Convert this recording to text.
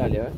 Dale.